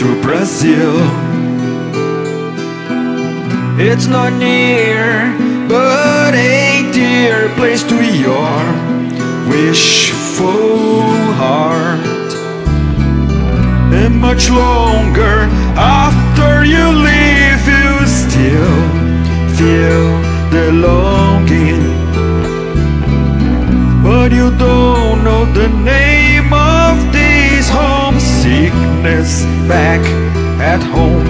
to Brazil. It's not near, but a dear place to your wishful heart. And much longer after you leave, you still feel the longing. But you don't know the name back at home.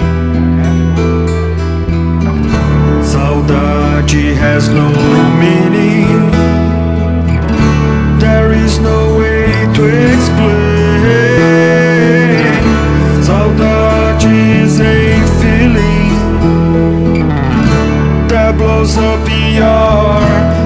Saudade has no meaning. There is no way to explain. Saudade is a feeling that blows up your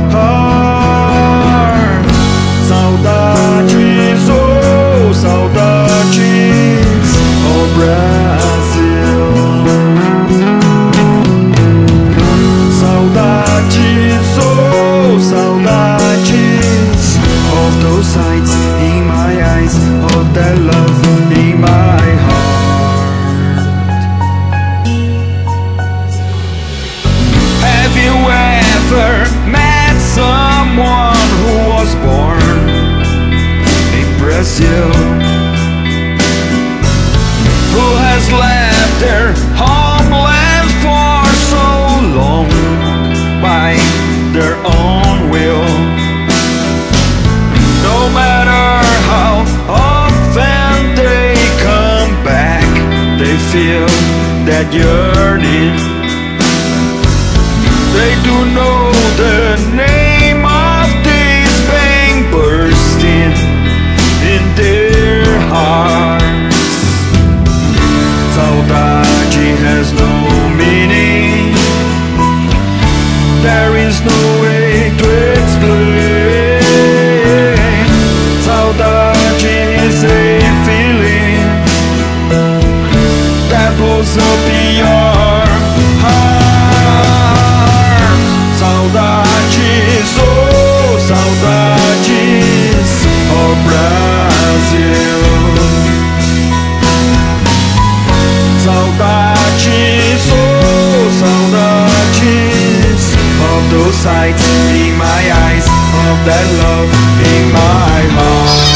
that yearning. They do know the name those in my eyes, of that love in my heart.